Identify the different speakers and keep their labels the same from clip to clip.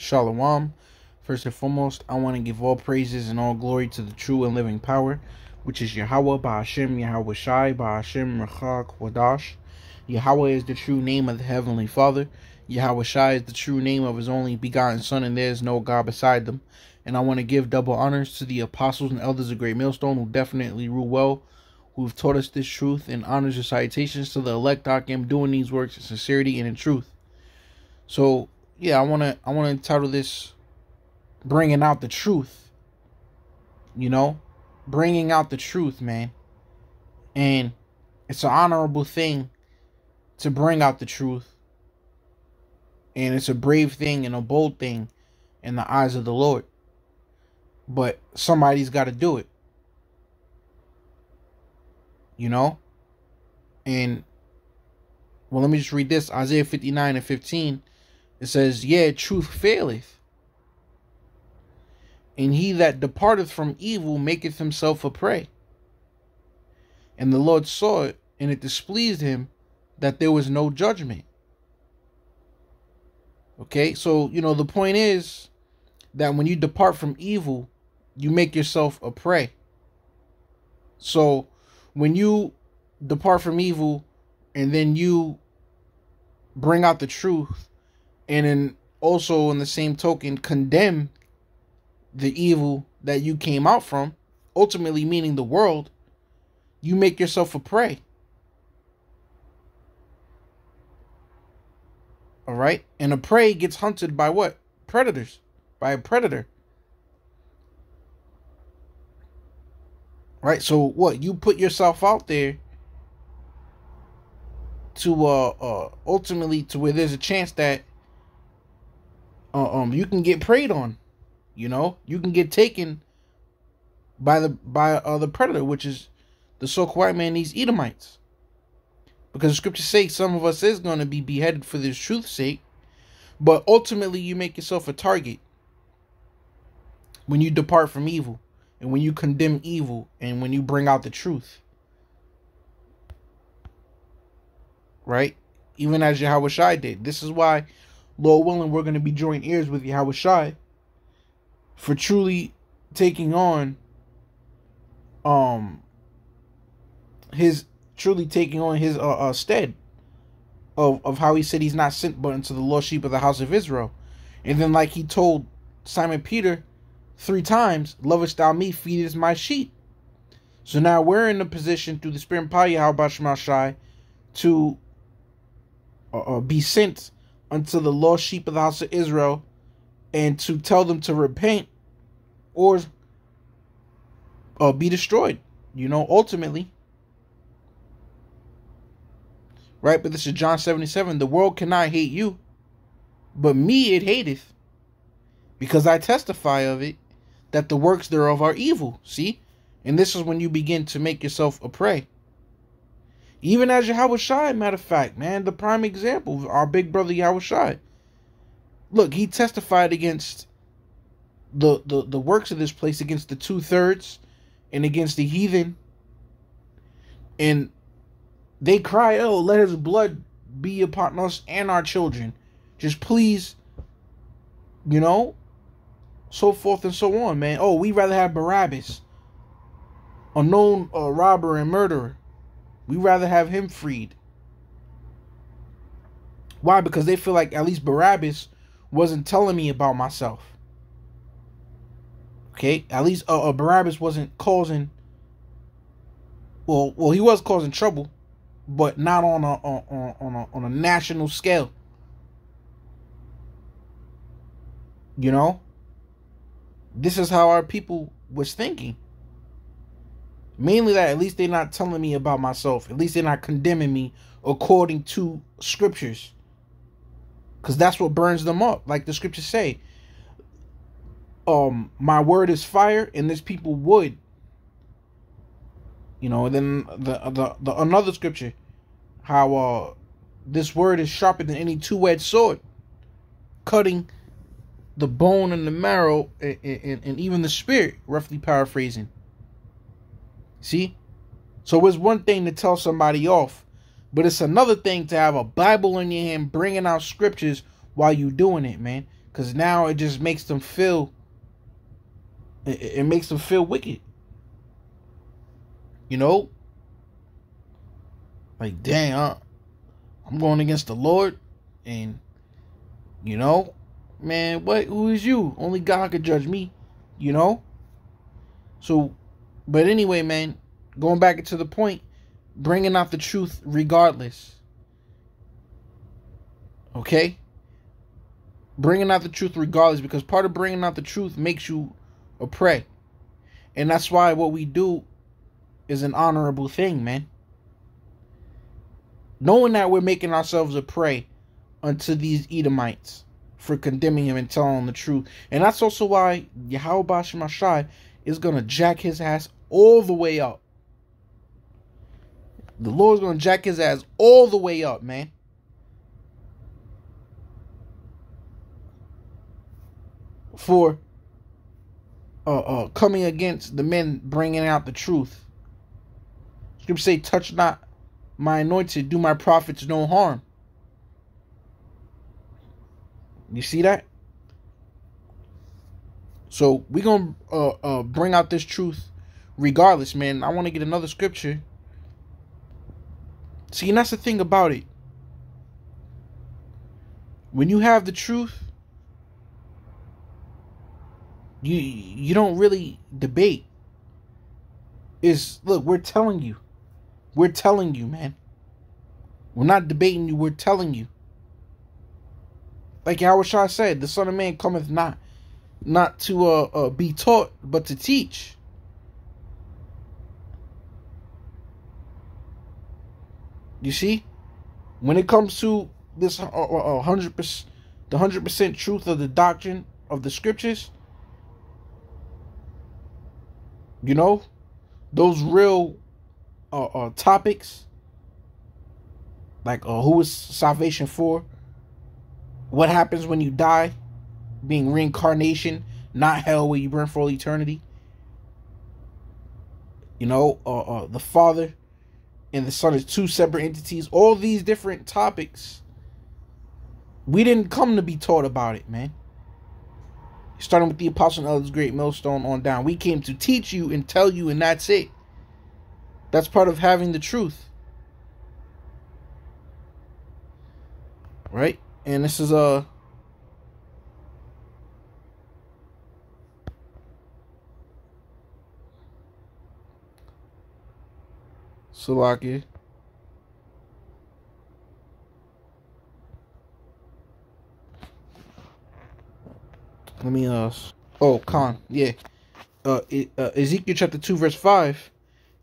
Speaker 1: Shalom. First and foremost, I want to give all praises and all glory to the true and living power, which is Yahweh Ba'ashem Yahweh Shai Ba'ashem Ruach Hakodesh. Yahweh is the true name of the Heavenly Father. Yahweh Shai is the true name of his only begotten Son, and there is no God beside them. And I want to give double honors to the apostles and elders of Great Millstone who definitely rule well, who have taught us this truth, and honors and citations to the elect am doing these works in sincerity and in truth. So yeah, I wanna I wanna title this "Bringing Out the Truth." You know, bringing out the truth, man, and it's an honorable thing to bring out the truth, and it's a brave thing and a bold thing in the eyes of the Lord. But somebody's got to do it. You know, and well, let me just read this Isaiah 59 and 15 it says, Yeah, truth faileth. And he that departeth from evil maketh himself a prey. And the Lord saw it, and it displeased him that there was no judgment. Okay, so, you know, the point is that when you depart from evil, you make yourself a prey. So, when you depart from evil and then you bring out the truth and then also in the same token condemn the evil that you came out from, ultimately meaning the world, you make yourself a prey. All right? And a prey gets hunted by what? Predators. By a predator. Right? So what? You put yourself out there to uh uh ultimately to where there's a chance that uh, um you can get preyed on you know? You can get taken by the by uh, the predator which is the so-called white man these edomites. Because the scriptures say some of us is going to be beheaded for this truth's sake but ultimately you make yourself a target when you depart from evil and when you condemn evil and when you bring out the truth. Right? Even as Yahweh Shai did. This is why Lord willing, we're going to be joined ears with Yahweh Shai for truly taking on um his truly taking on his uh, uh stead of of how he said he's not sent but unto the lost sheep of the house of Israel. And then like he told Simon Peter three times, lovest thou me, feedest my sheep. So now we're in a position through the Spirit and power Yahweh Shai to uh, uh, be sent unto the lost sheep of the house of Israel and to tell them to repent or uh, be destroyed, you know, ultimately. Right? But this is John 77. The world cannot hate you, but me it hateth, because I testify of it that the works thereof are evil. See? And this is when you begin to make yourself a prey. Even as Yahweh Shai, matter of fact, man, the prime example, our big brother Yahweh Shai. Look, he testified against the, the, the works of this place, against the two thirds, and against the heathen. And they cry, oh, let his blood be upon us and our children. Just please, you know, so forth and so on, man. Oh, we rather have Barabbas, a known uh, robber and murderer we rather have him freed. Why? Because they feel like at least Barabbas wasn't telling me about myself. Okay, at least uh, uh, Barabbas wasn't causing. Well, well, he was causing trouble, but not on a on, on a on a national scale. You know, this is how our people was thinking. Mainly that at least they're not telling me about myself. At least they're not condemning me according to scriptures. Because that's what burns them up. Like the scriptures say. Um, my word is fire, and this people would. You know, and then the the, the another scripture, how uh this word is sharper than any two-edged sword, cutting the bone and the marrow and, and, and even the spirit, roughly paraphrasing. See? So it's one thing to tell somebody off, but it's another thing to have a Bible in your hand bringing out scriptures while you're doing it, man. Because now it just makes them feel, it, makes them feel wicked. You know? Like, dang, uh, I'm going against the Lord. And, you know, man, what? Who is you? Only God could judge me. You know? So, but anyway, man, going back to the point, bringing out the truth regardless. Okay? Bringing out the truth regardless because part of bringing out the truth makes you a prey. And that's why what we do is an honorable thing, man. Knowing that we're making ourselves a prey unto these Edomites for condemning him and telling the truth. And that's also why Yahweh Bashimashai is going to jack his ass all the way up. The Lord's going to jack his ass all the way up, man. For uh, uh, coming against the men bringing out the truth. Scripture say, touch not my anointed, do my prophets no harm. You see that? So we're gonna uh, uh, bring out this truth regardless, man. I want to get another scripture. See, and that's the thing about it. When you have the truth, you you don't really debate. Is look, we're telling you. We're telling you, man. We're not debating you, we're telling you. Like Yahweh said, the Son of Man cometh not not to uh, uh, be taught, but to teach. You see, when it comes to this uh, uh, uh hundred percent, the hundred percent truth of the doctrine of the scriptures, you know, those real uh, uh topics, like uh, who is salvation for? What happens when you die? being reincarnation, not hell where you burn for all eternity. You know, uh, uh, the Father and the Son is two separate entities. All these different topics. We didn't come to be taught about it, man. Starting with the Apostle and Elders Great Millstone on down. We came to teach you and tell you, and that's it. That's part of having the truth. Right? And this is a. Uh, Salaki. Let me uh oh Khan, yeah. Uh, uh Ezekiel chapter 2 verse 5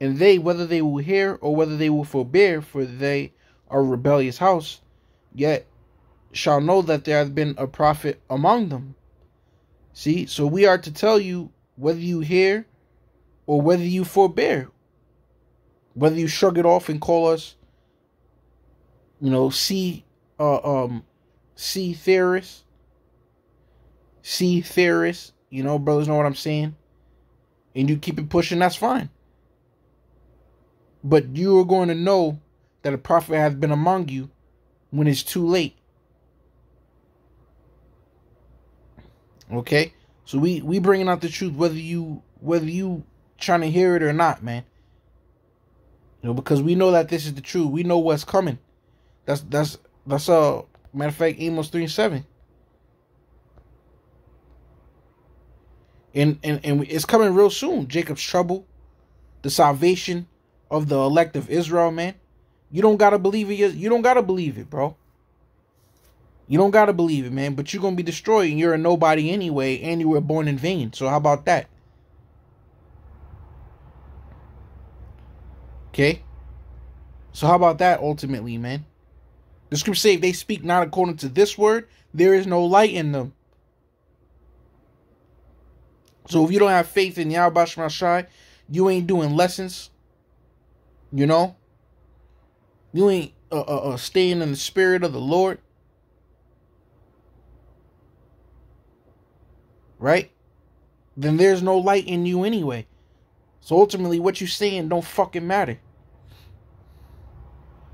Speaker 1: and they whether they will hear or whether they will forbear for they are rebellious house yet shall know that there hath been a prophet among them see so we are to tell you whether you hear or whether you forbear whether you shrug it off and call us, you know, C, uh, um, C theorists, C theorists, you know, brothers know what I'm saying, and you keep it pushing, that's fine. But you are going to know that a prophet has been among you when it's too late. Okay, so we we bringing out the truth whether you whether you trying to hear it or not, man. You know, because we know that this is the truth. We know what's coming. That's that's that's a uh, matter of fact Amos three and seven. And, and and it's coming real soon. Jacob's trouble, the salvation of the elect of Israel, man. You don't gotta believe it. You don't gotta believe it, bro. You don't gotta believe it, man. But you're gonna be destroyed, and you're a nobody anyway, and you were born in vain. So how about that? Okay? So how about that ultimately, man? The scripture say if they speak not according to this word, there is no light in them. So if you don't have faith in Yahweh Shai, you ain't doing lessons. You know? You ain't uh, uh, uh, staying in the spirit of the Lord. Right? Then there's no light in you anyway. So ultimately, what you saying don't fucking matter.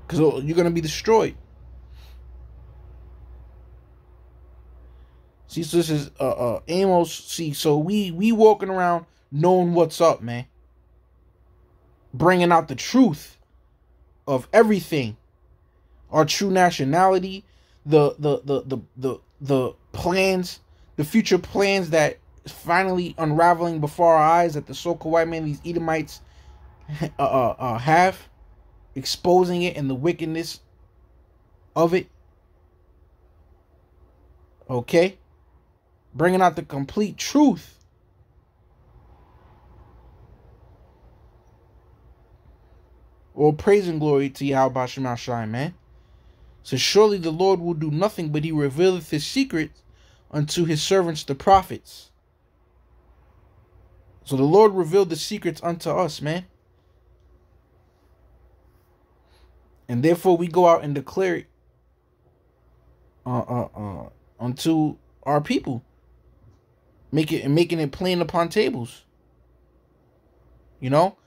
Speaker 1: Because you're going to be destroyed. See, so this is uh, uh Amos. See, so we we walking around knowing what's up, man. Bringing out the truth of everything, our true nationality, the the the the the the plans, the future plans that finally unraveling before our eyes that the so-called white man, these Edomites, uh, uh, uh, have, exposing it and the wickedness of it. Okay, bringing out the complete truth. All praise and glory to Yahweh Shemashai, man. So surely the Lord will do nothing, but he revealeth his secrets unto his servants the prophets. So the Lord revealed the secrets unto us, man. And therefore we go out and declare it uh, uh, uh, unto our people. Make it and making it plain upon tables. You know?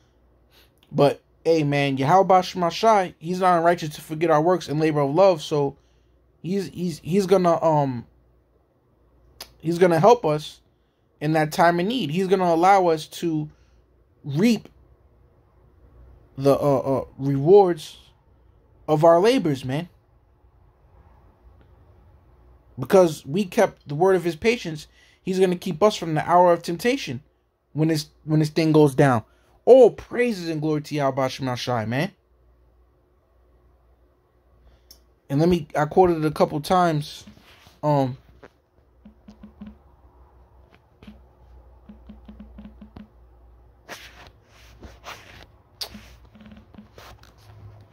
Speaker 1: But hey man, Yahweh Shemashai, he's not unrighteous to forget our works and labor of love, so he's he's he's gonna um he's gonna help us in that time of need. He's to allow us to reap the uh, uh, rewards of our labors, man. Because we kept the word of his patience, he's going to keep us from the hour of temptation when this when this thing goes down. All praises and glory to Yahweh Shai, man. And let me I quoted it a couple times. Um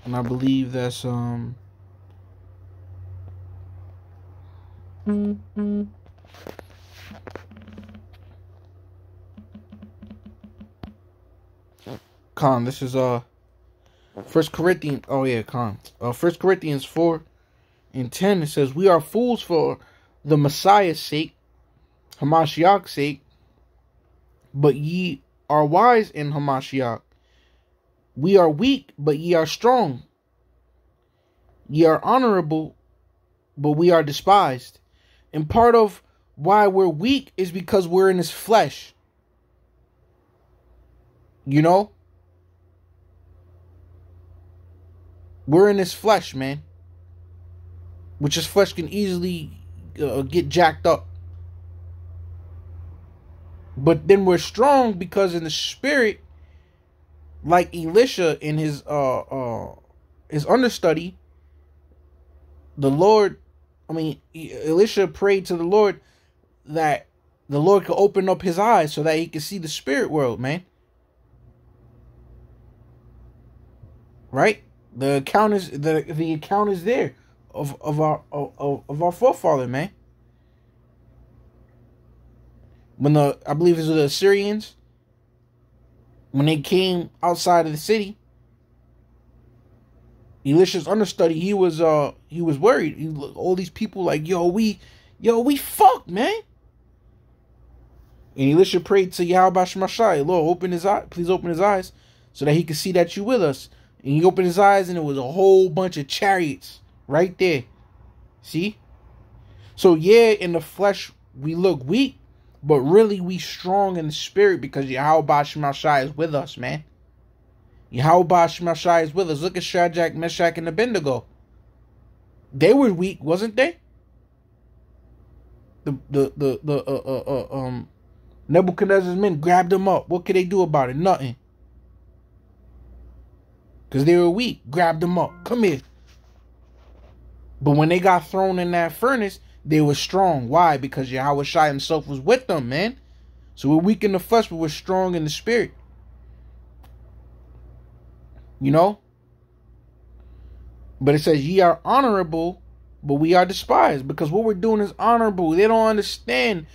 Speaker 1: and I believe that's um Con, this is uh First Corinthians oh yeah, Con. Uh First Corinthians four and ten it says, We are fools for the Messiah's sake, Hamashiach's sake, but ye are wise in Hamashiach. We are weak, but ye are strong. Ye are honorable, but we are despised. And part of why we're weak is because we're in his flesh. You know? We're in his flesh, man. Which his flesh can easily uh, get jacked up. But then we're strong because in the spirit, like Elisha in his uh uh his understudy, the Lord, I mean, Elisha prayed to the Lord that the Lord could open up his eyes so that he could see the spirit world, man. Right? The account is the the account is there of of our of, of our forefather, man. When the I believe it was the Assyrians when they came outside of the city, Elisha's understudy, he was uh he was worried. He, all these people like, yo, we yo, we fucked, man. And Elisha prayed to Yahweh Shemashai, Lord, open his eye, please open his eyes, so that he could see that you with us. And he opened his eyes, and it was a whole bunch of chariots right there. See? So yeah, in the flesh we look weak, but really, we strong in the spirit because Yahweh Shemashai is with us, man. Yahweh Shemashai is with us. Look at Shadrach, Meshach, and Abednego. They were weak, wasn't they? The the the the uh, uh, uh, um Nebuchadnezzar's men grabbed them up. What could they do about it? Nothing. Because they were weak. Grabbed them up. Come here. But when they got thrown in that furnace, they were strong. Why? Because Yahweh Shai himself was with them, man. So we're weak in the flesh, but we're strong in the spirit. You know? But it says, ye are honorable, but we are despised. Because what we're doing is honorable. They don't understand.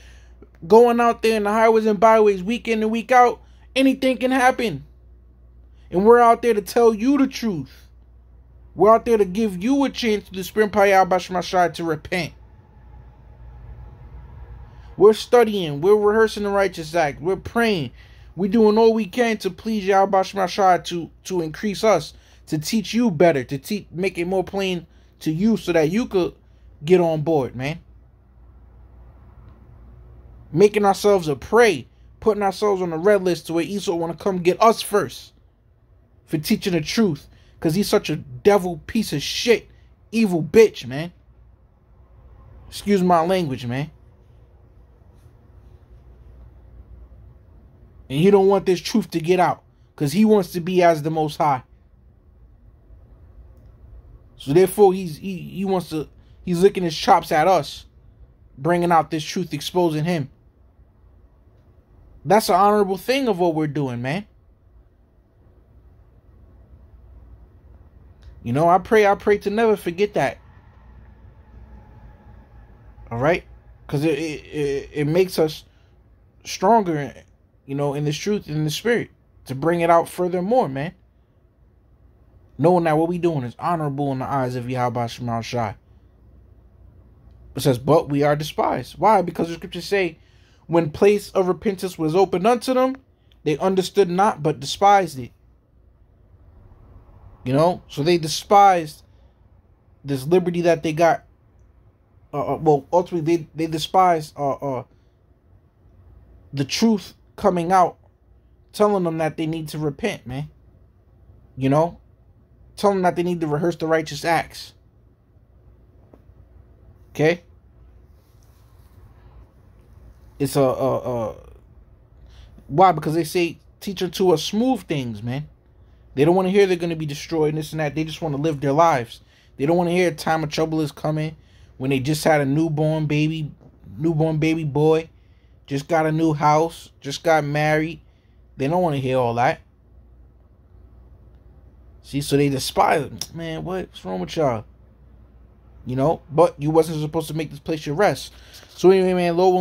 Speaker 1: Going out there in the highways and byways, week in and week out, anything can happen. And we're out there to tell you the truth. We're out there to give you a chance to the Spirit Payal to repent. We're studying. We're rehearsing the righteous act. We're praying. We're doing all we can to please Yahweh to to increase us, to teach you better, to teach, make it more plain to you, so that you could get on board, man. making ourselves a prey, putting ourselves on the red list to where Esau want to come get us first for teaching the truth. Because he's such a devil piece of shit, evil bitch, man. Excuse my language, man. And he don't want this truth to get out. Because he wants to be as the most high. So therefore, he's he, he wants to he's licking his chops at us, bringing out this truth, exposing him. That's an honorable thing of what we're doing, man. You know, I pray, I pray to never forget that. All right, because it, it it makes us stronger, you know, in the truth, in the spirit, to bring it out furthermore, man knowing that what we doing is honorable in the eyes of Yahweh Shemal Shai. It says, but we are despised. Why? Because the scriptures say, when place of repentance was opened unto them, they understood not, but despised it. You know, so they despised this liberty that they got. Uh, uh, well, ultimately, they they despised uh, uh, the truth coming out, telling them that they need to repent, man. You know, Tell them that they need to rehearse the righteous acts. Okay? It's a, a, a why? Because they say teach them to us smooth things, man. They don't want to hear they're going to be destroyed and this and that. They just want to live their lives. They don't want to hear time of trouble is coming when they just had a newborn baby, newborn baby boy, just got a new house, just got married. They don't want to hear all that. See, so they despise it. Man, what's wrong with y'all? You know, but you wasn't supposed to make this place your rest. So anyway, man, willing.